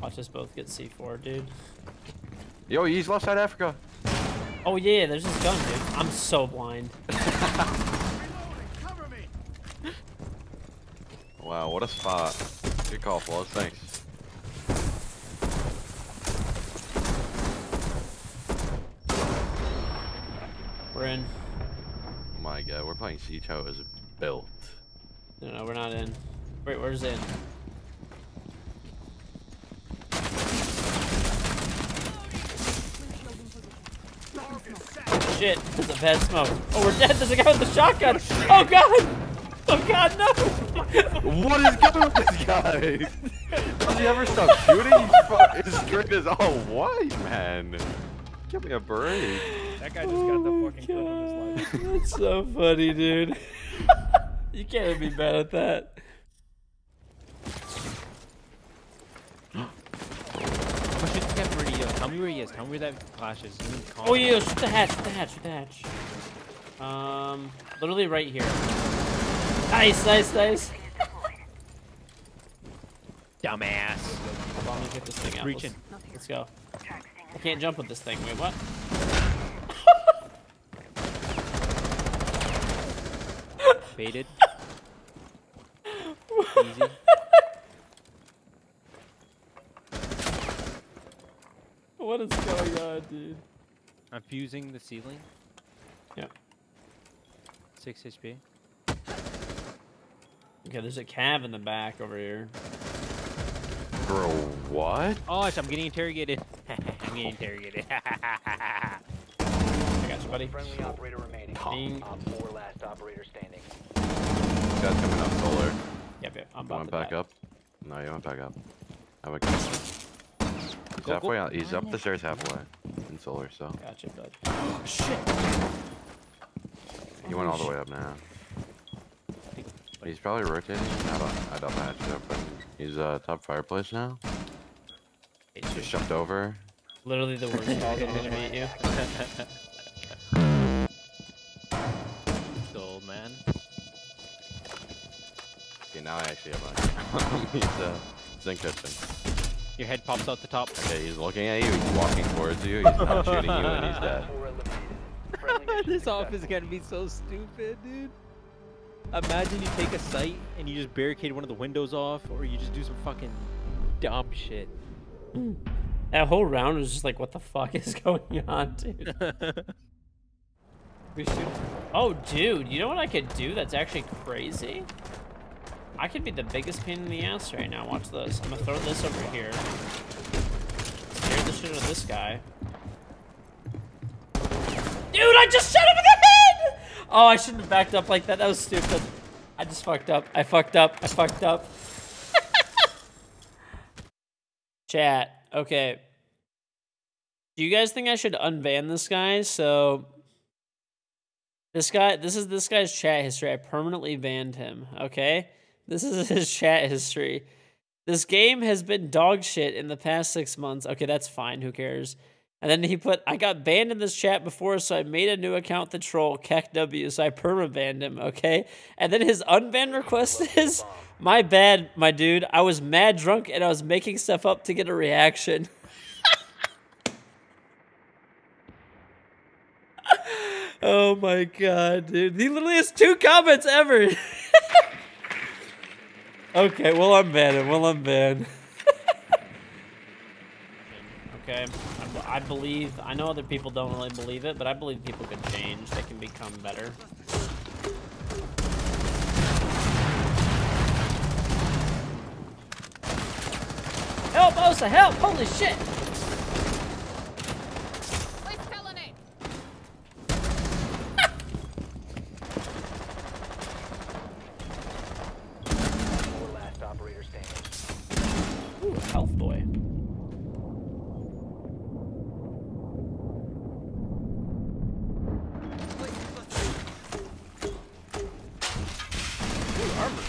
Watch us both get C4, dude. Yo, he's left side Africa. Oh yeah, there's this gun, dude. I'm so blind. Wow, what a spot. Good call, Flows. Thanks. We're in. Oh my god, we're playing Siege How is built. No, no, we're not in. Wait, where's in? Shit, there's a bad smoke. Oh, we're dead. There's a guy with a shotgun. Oh god. Oh god, no. What is going on with this guy? Does he ever stop shooting? He's fu- His script is all white, man. Give me a break. That guy just got the oh, fucking clip of his life. Oh That's so funny, dude. you can't be bad at that. Oh shit, this guy's already, Tell me where he is. Tell me where that flash is. Oh yeah, shoot the hatch, shoot the hatch, shoot the hatch. Um, literally right here. Nice, nice, nice. Dumbass. Let me get this thing out. Reaching. Let's, let's go. I can't jump with this thing. Wait, what? Baited. Easy. What is going on, dude? I'm fusing the ceiling. Yeah. 6 HP. Okay, there's a cab in the back over here. Bro, what? Oh, I'm getting interrogated. I'm getting interrogated. I got you, buddy. Friendly operator remaining. Ding. Op 4 last operator standing. This guy's coming up solar. Yep, yep. I'm You about want to back die. up? No, you want back up. Have a go. He's Go, go. halfway out. He's up the stairs halfway in solar, so. Gotcha, bud. Shit. He went all the way up now. He's probably rotating. I don't, I don't patch it up, but he's uh, top fireplace now. He Just jumped over. Literally the worst dog I'm gonna meet you. Gold, man. Okay, now I actually have a. he's uh, zinc testing. Your head pops out the top. Okay, he's looking at you. He's walking towards you. He's not shooting you, and he's dead. 4 eliminated. Friendly mission this off is gonna be so stupid, dude. Imagine you take a site and you just barricade one of the windows off, or you just do some fucking dumb shit. That whole round was just like, what the fuck is going on, dude? Oh, dude, you know what I could do that's actually crazy? I could be the biggest pain in the ass right now. Watch this. I'm gonna throw this over here. Scare the shit out of this guy. Dude, I just shot him in the head! Oh, I shouldn't have backed up like that. That was stupid. I just fucked up. I fucked up. I fucked up. Chat. Okay. Do you guys think I should unban this guy? So this guy, this is this guy's chat history. I permanently banned him. Okay, this is his chat history. This game has been dog shit in the past six months. Okay, that's fine. Who cares? And then he put, I got banned in this chat before, so I made a new account to troll KEKW, so I perma banned him. Okay, and then his unbanned request is, my bad, my dude. I was mad drunk and I was making stuff up to get a reaction. Oh my god, dude. He literally has two comments ever. Okay, well I'm banned. Well I'm banned. okay, I, I believe. I know other people don't really believe it, but I believe people can change. They can become better. Help, Osa, help! Holy shit! Four last operator standing. Ooh, health boy. Ooh, armor.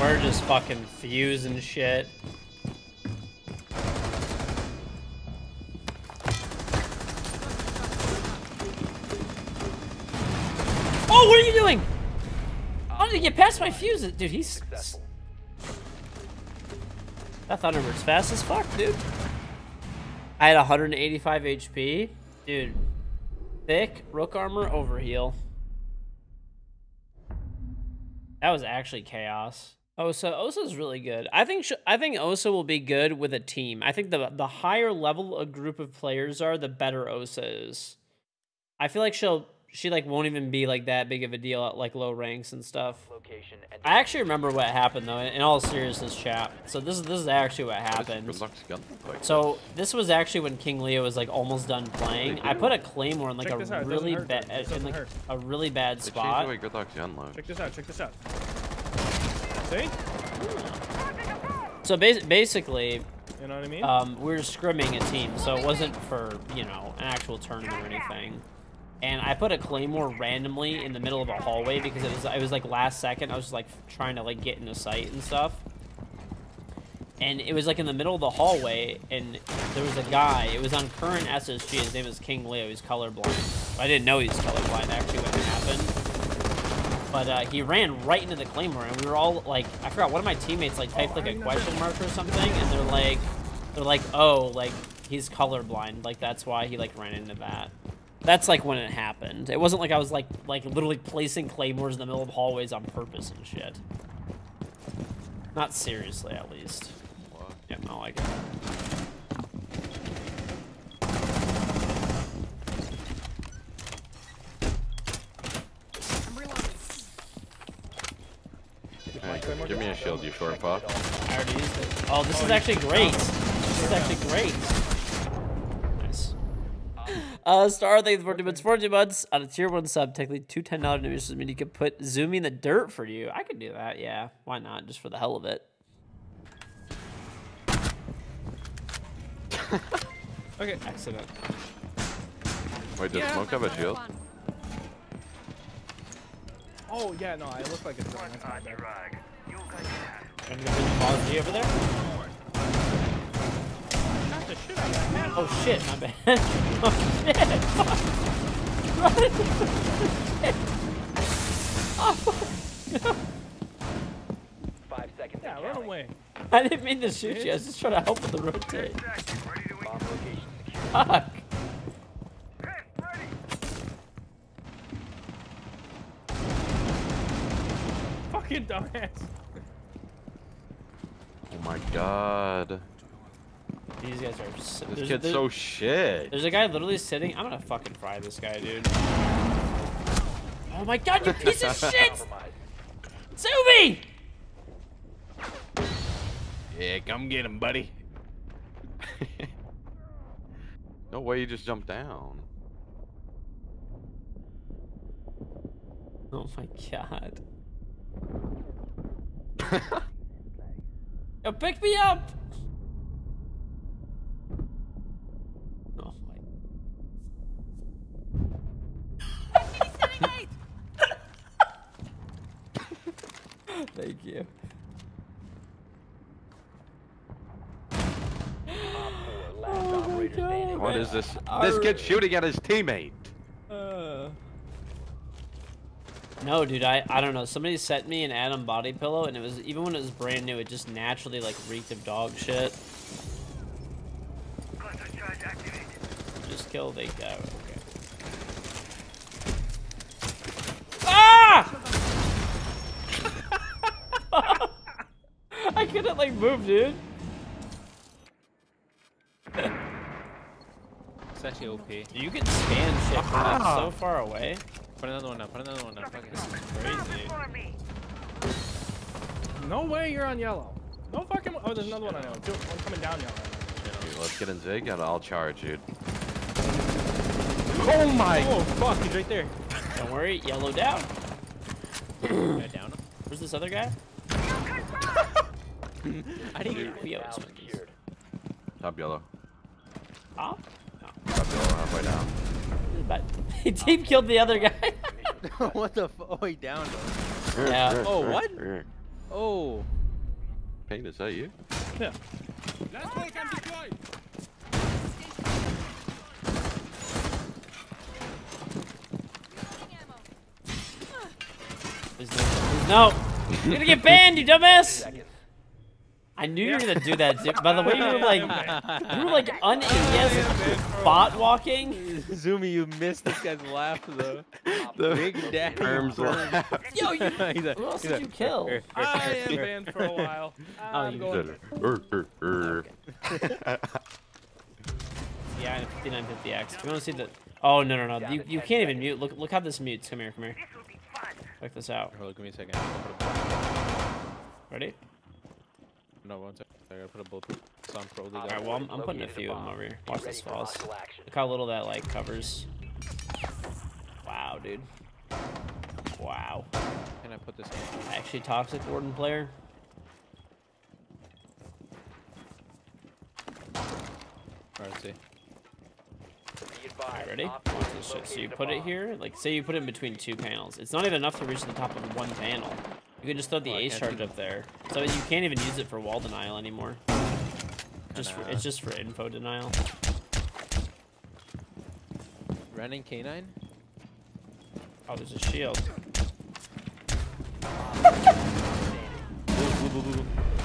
We're just fucking fusing shit. Oh, what are you doing? How did he get past my fuse? Dude, he's... That Thunderbird's fast as fuck, dude. I had 185 HP. Dude. Thick, Rook Armor, Overheal. That was actually chaos. Osa, Osa's really good. I think sh- I think Osa will be good with a team. I think the the higher level a group of players are, the better Osa is. I feel like she'll she like won't even be like that big of a deal at like low ranks and stuff. Location and I actually remember what happened though. In all seriousness, chat. So this is this is actually what happened. Good luck's gun look like? So this was actually when King Leo was like almost done playing. I put a claymore in like Check a this out, it doesn't really bad though. It in like hurt. a really bad spot. the way good luck's gun looks. Check this out. Check this out. See? So bas- basically, You know what I mean? um, we were scrimming a team, so it wasn't for you know an actual tournament or anything. And I put a claymore randomly in the middle of a hallway because it was it was like last second. I was just like trying to like get into sight and stuff. And it was like in the middle of the hallway, and there was a guy. It was on current SSG. His name is King Leo. He's colorblind. I didn't know he was colorblind actually when it happened. But uh, he ran right into the claymore, and we were all like, I forgot one of my teammates like typed like a question mark or something, and they're like, they're like, oh, like he's colorblind, like that's why he like ran into that. That's like when it happened. It wasn't like I was like like literally placing claymores in the middle of hallways on purpose and shit. Not seriously, at least. What? Yeah, no, I get it. Give me a shield, you short fuck. I already used it. Oh, this is actually great. This is actually great. Nice. Uh, Star, thanks for 40 months. 40 months on a tier 1 sub. Technically, two $10 donations mean you could put Zoomy in the dirt for you. I could do that, yeah. Why not? Just for the hell of it. okay. Accident. Wait, does Smoke have a shield? Oh, yeah, no, I look like a drone. The over there. Oh shit, my bad. oh shit. Five seconds. Yeah, run away. I didn't mean to shoot you. I was just trying to help with the rotate. Fuck. Fucking dumbass. Oh my god. These guys are. So, This kid's there's, so shit. There's a guy literally sitting. I'm gonna fucking fry this guy, dude. Oh my god, you piece of shit! Zuby! Yeah, come get him, buddy. no way you just jumped down. Oh my god. Yo, pick me up! Oh my. Thank you. Op four, last Oh my operator standing. God. What is this? Our- This kid shooting at his teammate. Uh. No, dude, I, I don't know. Somebody sent me an Adam body pillow, and it was even when it was brand new, it just naturally like reeked of dog shit. Just kill the guy. Okay. Ah! I couldn't like move, dude. It's actually OP. You can scan shit from like so far away. Put another one up. Put another one up. Fuck it. Crazy. No way you're on yellow. No fucking. Oh, there's another one I know. Two, one coming down yellow. Dude, let's get in Zig and I'll charge, dude. Oh my! Oh fuck, he's right there. Don't worry, yellow down. Yeah, down him. Where's this other guy? I didn't get We Now always win these. Top yellow. Ah? Top yellow, halfway down. But he team killed the other guy. what the? F oh, he downed him. Yeah. Oh, what? Oh, ping. Is that you? Yeah. Please no. Please no. You're gonna get banned, you dumbass. Seconds. I knew you were gonna do that. Dude. By the way, you were like, you were like un bot walking. Zoomy, you missed this guy's laugh though. The Big daddy. Terms burn. laugh. Yo, you. He's like- Who else did you kill? I am banned for a while. Oh, I'm you going. Er, er, er. Yeah, 5950X. If you want to see the. Oh no no no! Down You, you can't even mute. Look look how this mutes. Come here come here. Check this out. Hold on, give me a second. I'll put a- Ready? No, one second. I gotta put a bulletproof sound pro. Op Alright, four well I'm, I'm putting a few of them over here. Watch this falls. Look how little that like covers. Wow, dude. Wow. Can I put this in? Actually, toxic warden player. Alright, let's see. Alright, ready? Watch this shit. So you put it here, like say you put it in between two panels. It's not even enough to reach the top of one panel. You can just throw the Oh, ace charge up there. So you can't even use it for wall denial anymore. Just for, it's just for info denial. Running canine? Oh, there's a shield.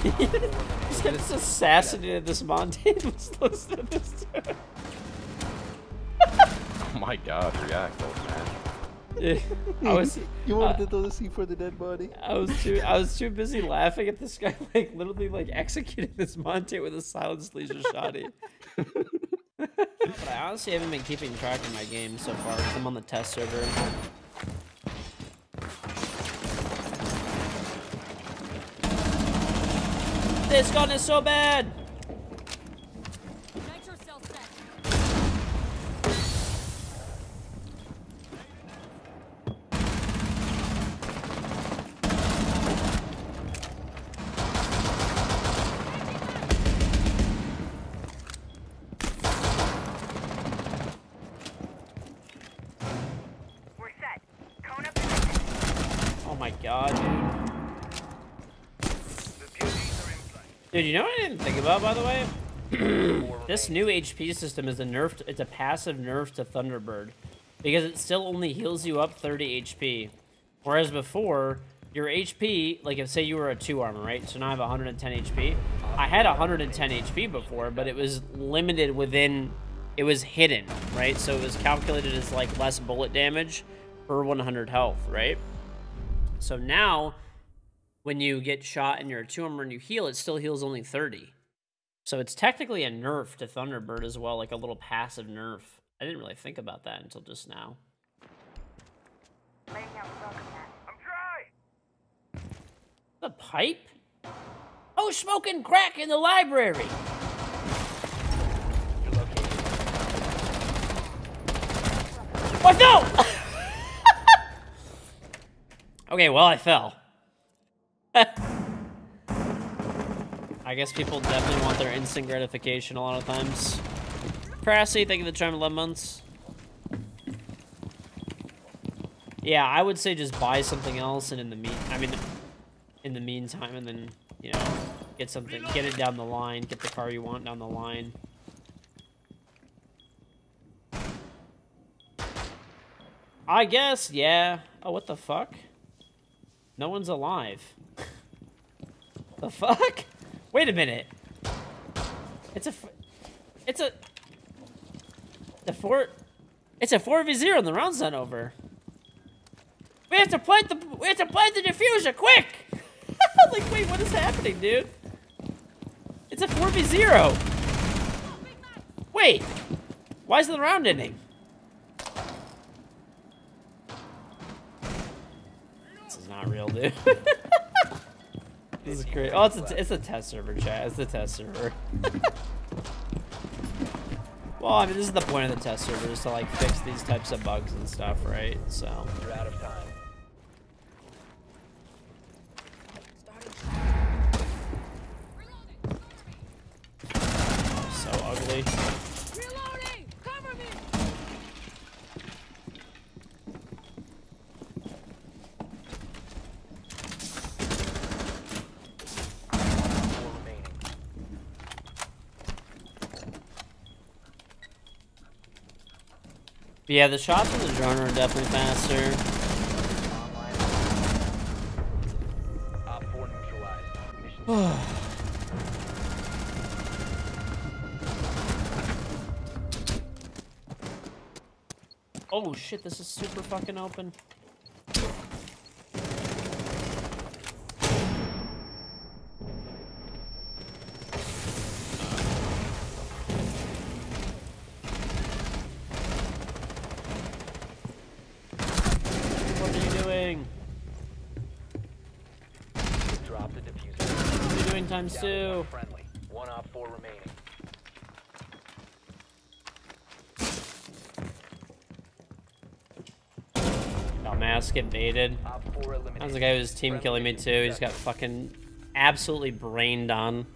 This guy just assassinated this Monte and was listening to this. Oh my god, react, old man. Yeah, I was You wanted uh, to throw the C4 the dead body? I was too I was too busy laughing at this guy like literally like executing this Monte with a silenced laser shotty. but I honestly haven't been keeping track of my game so far 'cause I'm on the test server. This gun is so bad. Dude, you know what I didn't think about, by the way? This new HP system is a nerf. It's a passive nerf to Thunderbird, because it still only heals you up 30 HP, whereas before your HP, like if say you were a two armor, right? So now I have 110 HP. I had 110 HP before, but it was limited within. It was hidden, right? So it was calculated as like less bullet damage per 100 health, right? So now, when you get shot and you're a two armor and you heal, it still heals only 30. So it's technically a nerf to Thunderbird as well, like a little passive nerf. I didn't really think about that until just now. The. I'm dry. The pipe? Oh, smoking crack in the library. What? No! okay, well, I fell. I guess people definitely want their instant gratification a lot of times. Pressy, thank you for the charm 11 months. Yeah, I would say just buy something else, and in the mean, I mean, in the meantime, and then you know, get something, get it down the line, get the car you want down the line. I guess, yeah. Oh, what the fuck? No one's alive. The fuck? Wait a minute. It's a... it's a, the four, it's a four v zero, and the round's not over. We have to plant the, we have to plant the defuser, quick! like, wait, what is happening, dude? It's a four v zero. Wait, why is the round ending? This is not real, dude. this is great. Oh, it's a, it's a test server, chat. It's a test server. well, I mean, this is the point of the test server is to like fix these types of bugs and stuff, right? So. You're out of time. So ugly. Yeah, the shots from the drone are definitely faster. Online. Op 4 neutralized. Mission Oh shit, this is super fucking open. Are you doing times Down to one two? friendly. One op 4 remaining. Oh, got mask get baited. Op 4 eliminated. That was the guy whose team killing me too. He's got fucking absolutely brained on.